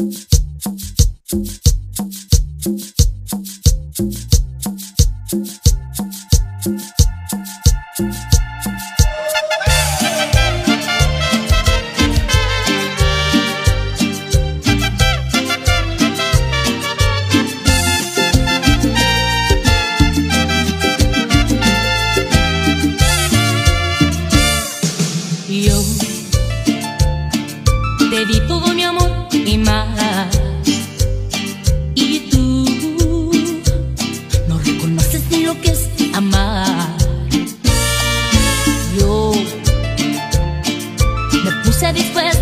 Yo Te di todo lágrimas y tú no reconoces ni lo que es amar. Yo me puse dispuesta.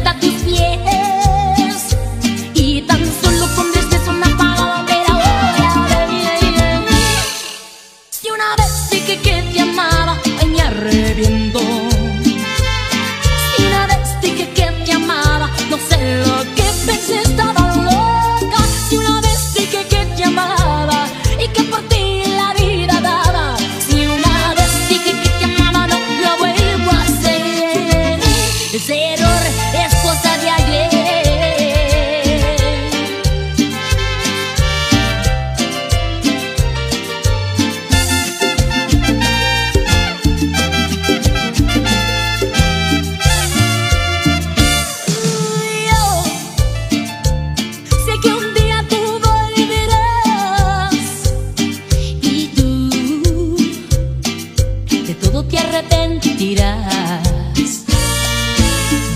todo te arrepentirás.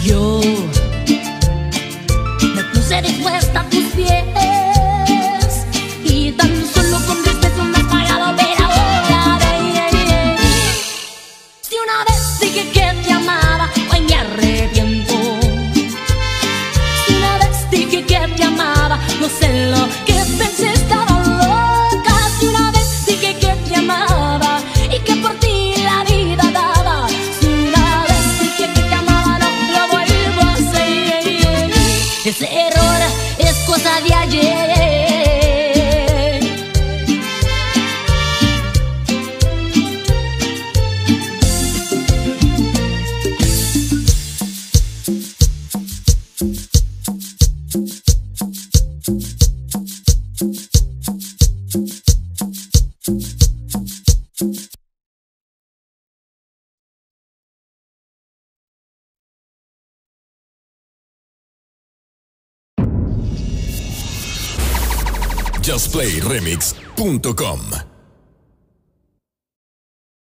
Yo me puse dispuesta a tus pies y tan solo con respeto me has pagado, pero ahora de, si una vez dije que te amaba, hoy me arrepiento. Si una vez dije que te amaba, no sé lo que error es cosa de ayer. justplayremix.com